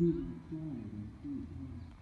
to go